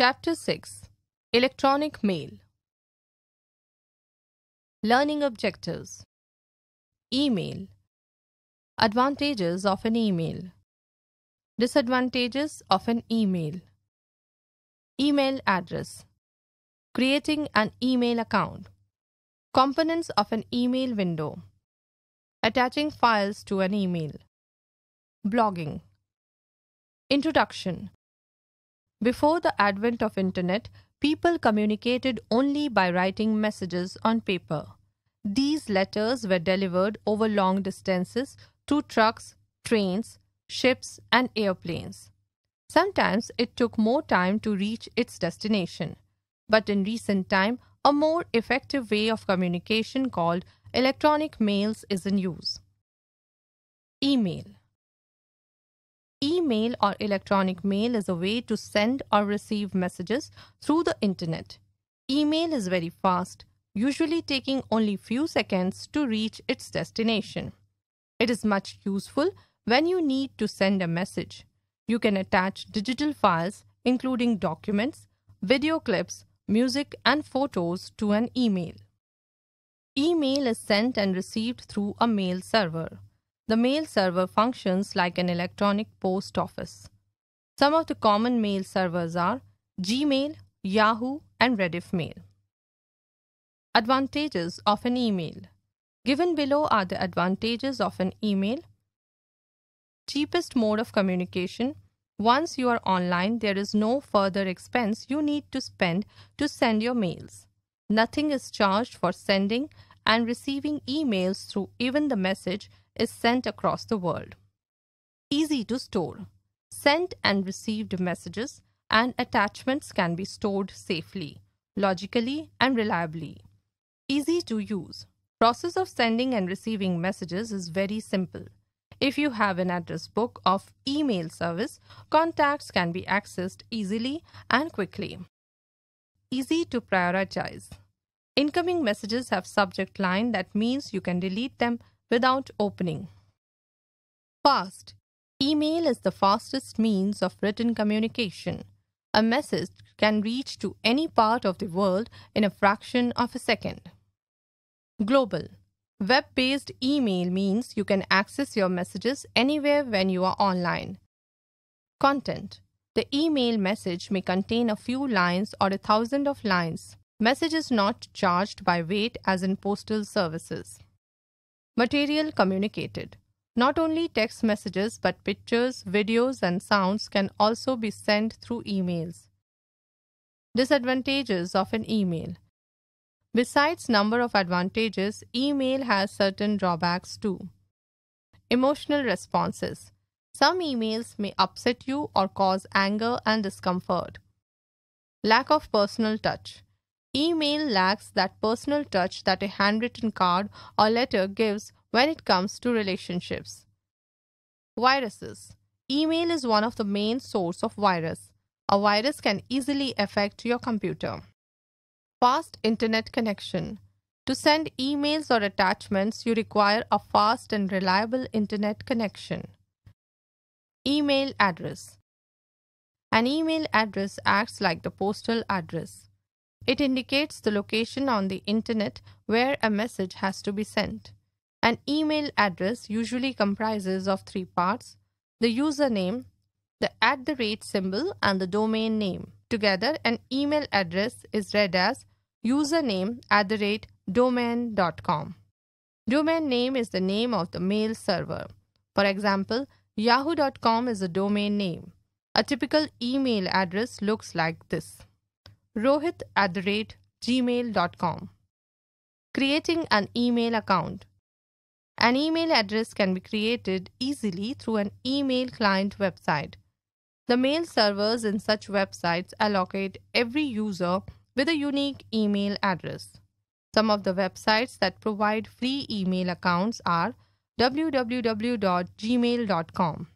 Chapter 6 Electronic Mail. Learning Objectives. Email. Advantages of an email. Disadvantages of an email. Email address. Creating an email account. Components of an email window. Attaching files to an email. Blogging. Introduction before the advent of internet, people communicated only by writing messages on paper. These letters were delivered over long distances through trucks, trains, ships, and airplanes. Sometimes it took more time to reach its destination. But in recent time, a more effective way of communication called electronic mails is in use. Email Email or electronic mail is a way to send or receive messages through the internet. Email is very fast, usually taking only few seconds to reach its destination. It is much useful when you need to send a message. You can attach digital files including documents, video clips, music and photos to an email. Email is sent and received through a mail server. The mail server functions like an electronic post office. Some of the common mail servers are Gmail, Yahoo, and Rediff Mail. Advantages of an email. Given below are the advantages of an email. Cheapest mode of communication. Once you are online, there is no further expense you need to spend to send your mails. Nothing is charged for sending and receiving emails through even the message is sent across the world. Easy to store. Sent and received messages and attachments can be stored safely, logically, and reliably. Easy to use. Process of sending and receiving messages is very simple. If you have an address book of email service, contacts can be accessed easily and quickly. Easy to prioritize. Incoming messages have subject line that means you can delete them without opening. Fast. Email is the fastest means of written communication. A message can reach to any part of the world in a fraction of a second. Global. Web based email means you can access your messages anywhere when you are online. Content. The email message may contain a few lines or a thousand of lines. Message is not charged by weight as in postal services. Material communicated. Not only text messages but pictures, videos, and sounds can also be sent through emails. Disadvantages of an email. Besides number of advantages, email has certain drawbacks too. Emotional responses. Some emails may upset you or cause anger and discomfort. Lack of personal touch. Email lacks that personal touch that a handwritten card or letter gives when it comes to relationships. Viruses. Email is one of the main source of virus. A virus can easily affect your computer. Fast internet connection. To send emails or attachments, you require a fast and reliable internet connection. Email address. An email address acts like the postal address. It indicates the location on the internet where a message has to be sent. An email address usually comprises of three parts, the username, the at the rate symbol and the domain name. Together, an email address is read as username at the rate domain.com. Domain name is the name of the mail server. For example, yahoo.com is a domain name. A typical email address looks like this rohit at the rate gmail.com. Creating an email account. An email address can be created easily through an email client website. The mail servers in such websites allocate every user with a unique email address. Some of the websites that provide free email accounts are www.gmail.com,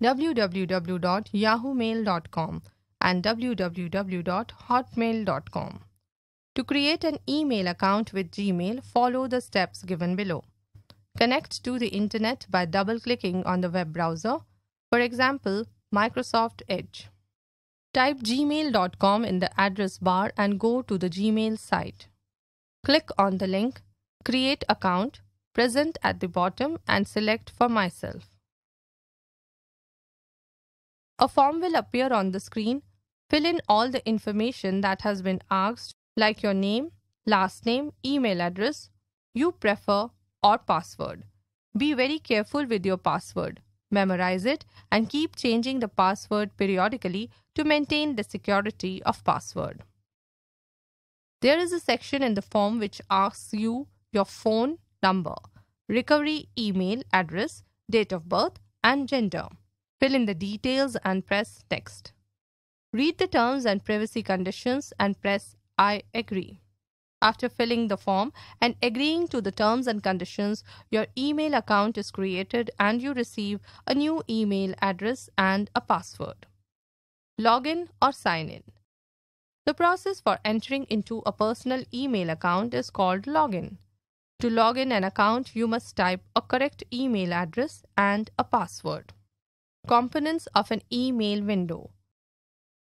www.yahoomail.com, and www.hotmail.com. To create an email account with Gmail, follow the steps given below. Connect to the internet by double clicking on the web browser, for example, Microsoft Edge. Type gmail.com in the address bar and go to the Gmail site. Click on the link Create account present at the bottom and select for myself. A form will appear on the screen. Fill in all the information that has been asked like your name, last name, email address, you prefer or password. Be very careful with your password. Memorize it and keep changing the password periodically to maintain the security of password. There is a section in the form which asks you your phone number, recovery email address, date of birth, and gender. Fill in the details and press Next. Read the terms and privacy conditions and press I agree. After filling the form and agreeing to the terms and conditions, your email account is created and you receive a new email address and a password. Login or sign in. The process for entering into a personal email account is called login. To log in an account, you must type a correct email address and a password. Components of an email window.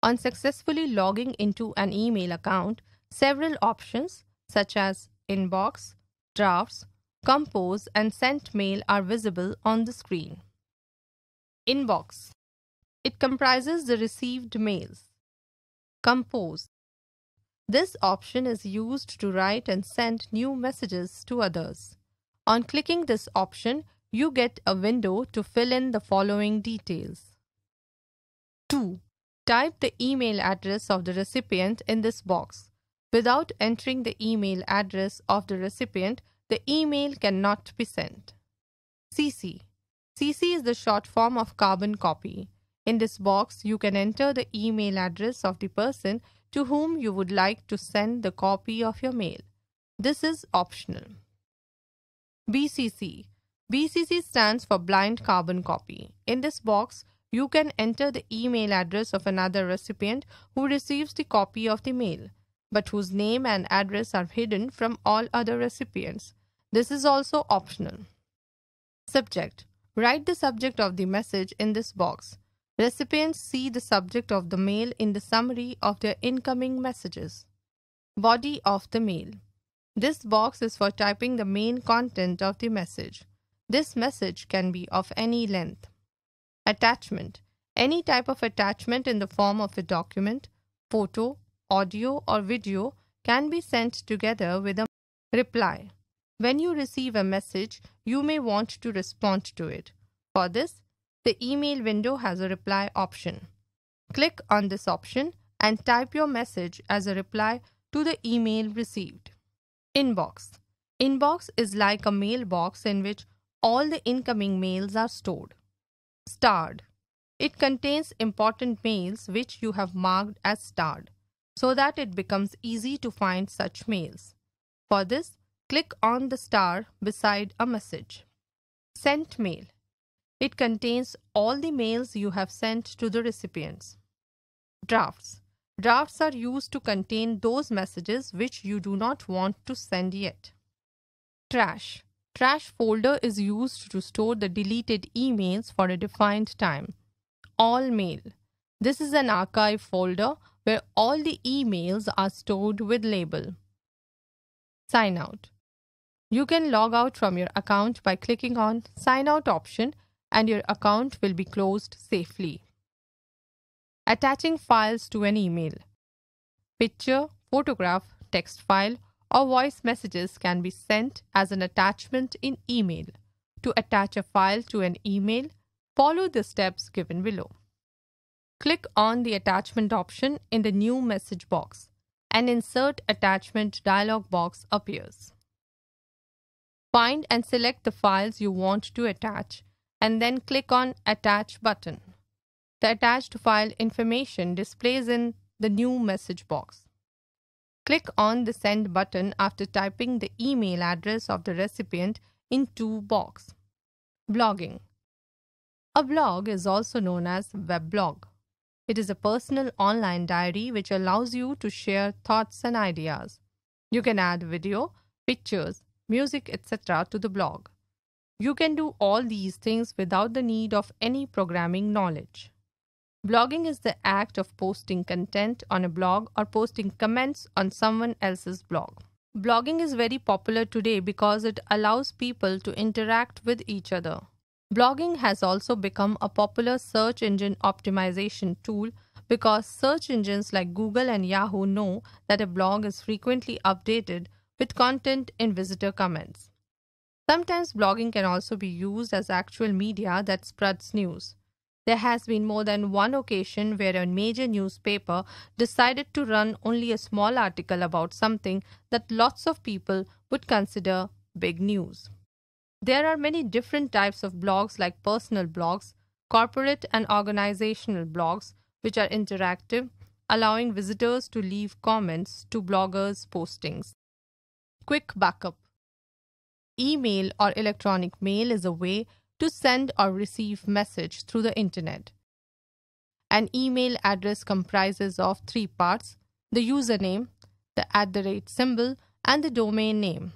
On successfully logging into an email account, several options such as inbox, drafts, compose, and sent mail are visible on the screen. Inbox. It comprises the received mails. Compose. This option is used to write and send new messages to others. On clicking this option, you get a window to fill in the following details. 2. Type the email address of the recipient in this box. Without entering the email address of the recipient, the email cannot be sent. CC. CC is the short form of carbon copy. In this box, you can enter the email address of the person to whom you would like to send the copy of your mail. This is optional. BCC. BCC stands for blind carbon copy. In this box, you can enter the email address of another recipient who receives the copy of the mail, but whose name and address are hidden from all other recipients. This is also optional. Subject. Write the subject of the message in this box. Recipients see the subject of the mail in the summary of their incoming messages. Body of the mail. This box is for typing the main content of the message. This message can be of any length. Attachment. Any type of attachment in the form of a document, photo, audio, or video can be sent together with a reply. When you receive a message, you may want to respond to it. For this, the email window has a reply option. Click on this option and type your message as a reply to the email received. Inbox. Inbox is like a mailbox in which all the incoming mails are stored. Starred. It contains important mails which you have marked as starred so that it becomes easy to find such mails. For this, click on the star beside a message. Sent mail. It contains all the mails you have sent to the recipients. Drafts. Drafts are used to contain those messages which you do not want to send yet. Trash. Trash folder is used to store the deleted emails for a defined time. All mail. This is an archive folder where all the emails are stored with label. Sign out. You can log out from your account by clicking on Sign Out option and your account will be closed safely. Attaching files to an email. Picture, photograph, text file, or voice messages can be sent as an attachment in email. To attach a file to an email, follow the steps given below. Click on the attachment option in the new message box. An insert attachment dialog box appears. Find and select the files you want to attach and then click on Attach button. The attached file information displays in the new message box. Click on the Send button after typing the email address of the recipient into box. Blogging. A blog is also known as weblog. It is a personal online diary which allows you to share thoughts and ideas. You can add video, pictures, music, etc. to the blog. You can do all these things without the need of any programming knowledge. Blogging is the act of posting content on a blog or posting comments on someone else's blog. Blogging is very popular today because it allows people to interact with each other. Blogging has also become a popular search engine optimization tool because search engines like Google and Yahoo know that a blog is frequently updated with content in visitor comments. Sometimes blogging can also be used as actual media that spreads news. There has been more than one occasion where a major newspaper decided to run only a small article about something that lots of people would consider big news. There are many different types of blogs like personal blogs, corporate and organizational blogs, which are interactive, allowing visitors to leave comments to bloggers' postings. Quick backup Email or electronic mail is a way to send or receive message through the internet. An email address comprises of three parts the username, the at the rate symbol, and the domain name.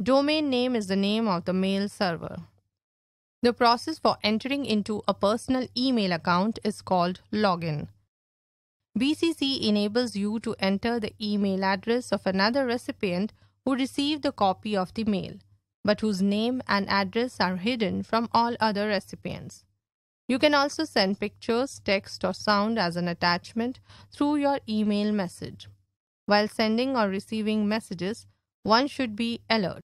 Domain name is the name of the mail server. The process for entering into a personal email account is called login. BCC enables you to enter the email address of another recipient who received the copy of the mail, but whose name and address are hidden from all other recipients. You can also send pictures, text, or sound as an attachment through your email message. While sending or receiving messages, one should be alert.